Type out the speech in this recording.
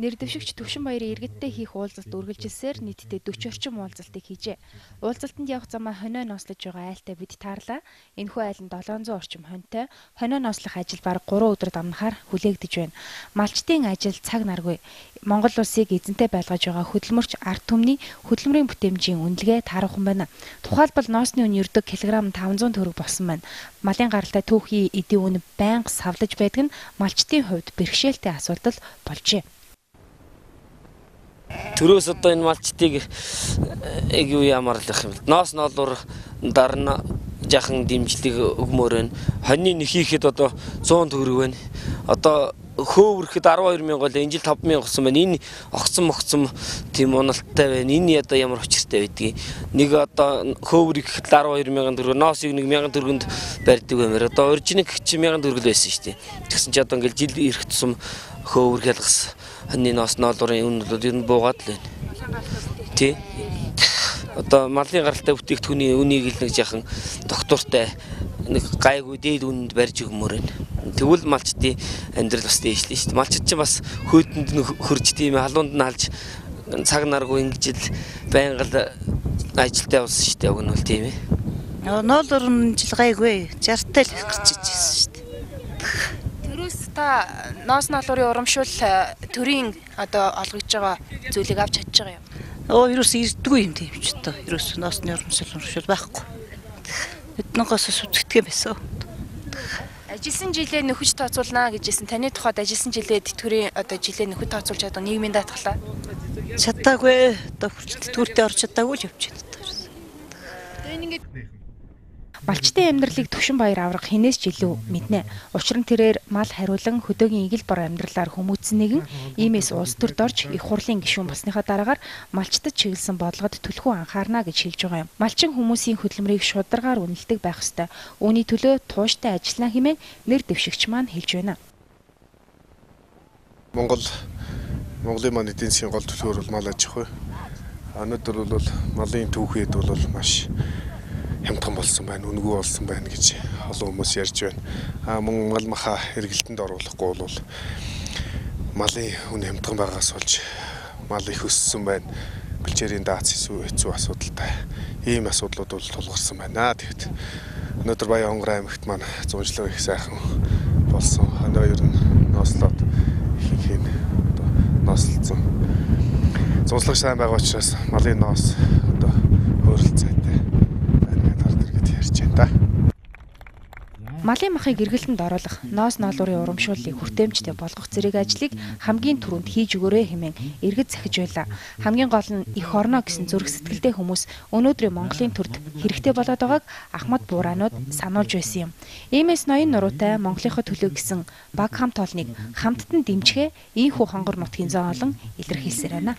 Нэр дэвшигч Төвшин баярын иргэдтэй хийх уулзалт үргэлжилсээр нийтдээ 40 орчим уулзалтыг хийжээ. Уулзалтанд явах замаа хонио нослож байгаа айлтай бид таарлаа. Энэхүү айл нь 700 орчим хоньтой. Хонио нослох ажил бараг 3 өдөр дамнахаар хүлээгдэж байна. Малчтын ажил цаг наргүй. Монгол улсыг эзэнтэй байлгаж байгаа хөдөлмөрч ард түмний хөдөлмөрийн бүтээмжийн үнэлгээ таархан байна. Тухайлбал ноосны үн ердөг килограмм 500 төгрөг болсон байна. Малын гаралтай түүхий эдийн үн байнга савлаж байдаг нь малчтын хувьд бэрхшээлтэй асуудал болжээ. Төрөөс одоо энэ малчтыг яг юу ямарлах юм. Ноос ноолуур дарна жахан дэмжлэг өгмөр байна. Хоньны нэхийхэд одоо 100 төгрөг байна. Одоо хөөвөрөхөд 12 мянга бол энэ жил 5 мянга болсон байна. Энэ огцон могцом тийм уналттай байна. Энэ одоо ямар учиртай байдгийг. Нэг одоо хөөвөр ихэд 12 мянган төгрөг, ноосыг 1 мянган төгрөгөнд барьдаг баймаар. Одоо оригинал чи мянган төгрөг байсан шүү дээ. Тэгсэн чи одоо ингээл жил ирэх тусам хөөвөр хялгас хоньны ноос ноолуурын үн бол ер нь буугаад л байна. Тий. Одоо малын гаралтай бүтээгдэхүүний үнийг л нэг жахан доктортай нэг гайгүй дээд үнэнд барьж өгмөр байна. Тэгвэл малчдын амьдрал бас дээшлээ шүү дээ. Малчд ч бас хөөдөнд нь хөрж тийм халуунд нь алж цаг наргүй ингэж л байнга л ажилтаа болсон шүү дээ. Уг нь бол тийм ээ. Ноолор нь жил гайгүй 60 тал гарч ижсэн шүү дээ. Төрөөс та ноос ноолуурын урамшуул э, төрийн одоо олгож байгаа зүйлийг авч чадж байгаа юм. Оо ерөөс ирдгүй юм тийм ч одоо. Ерөөс ноосны урамшуул урамшуул байхгүй. Эднээс сүтгэдэг байсан. Ажилласан жилээ нөхөж тооцуулнаа гэжсэн таны тухайд ажилласан жилээ тэтгэврийн одоо жилээ нөхөж тооцуулж чадсан нийгмийн даатгалаа. Чадаагүй одоо хүртэл орч чадаагүй л явж байна. Тэгээ ингээд Балчтын амьдралыг төвшин баяр аврах хинээс ч илүү мэднэ. Учир нь тэрээр мал хариулан хөдөөгийн игэл бор амьдралаар хүмүүцсэн нэгэн иймээс улс төрд орж их хурлын гишүүн болсныхаа дараагаар малчтад чиглэсэн бодлогод төлхөө анхаарна гэж хэлж байгаа юм. Малчин хүмүүсийн хөдөлмөрийг шударгаар үнэлдэг байх ёстой. Үүний төлөө тууштай ажиллана хэмээн нэр дэвшигч маань хэлж байна. Монгол Монголын маань эдийн засгийн гол төлөөр бол мал аж ахуй. Өнөөдөр бол малын түүхэд бол маш хямдхан болсон байна, үнэгүй болсон байна гэж олон хүмүүс ярьж байна. Аа мөн мал маха эргэлтэнд оруулахгүй бол малын үн хямдхан байгаас болж мал их өссөн байна. Бэлчээрийн даац хэсүү хэцүү асуудалтай ийм асуудлууд бол тулгарсан байна. Тэгэхэд өнөөдөр Баян Хонгор аймагт маань зунжлага их сайхан болсон. Хоноо ер нь нослоод их их одоо нослцсон. Зунжлага сайн байгаа учраас малын ноос одоо хөөрөлцөө Малын махыг эргэлтэнд оруулах, ноос ноолуурын урамшууллыг хүртээмжтэй болгох зэрэг ажлыг хамгийн түрүүнд хийж өгөөрэй хэмээн иргэд захиж байлаа. Хамгийн гол нь их орно гэсэн зүрх сэтгэлтэй хүмүүс өнөөдрийн Монголын төрд хэрэгтэй болоод байгааг Ахмад Бураанууд сануулж байсан юм. Иймээс ноён нуруутай Монголынхоо төлөө гэсэн баг хамт олныг хамттан дэмжихээ ийхүү хонгор нутгийн зоон олон илэрхийлсээр байна.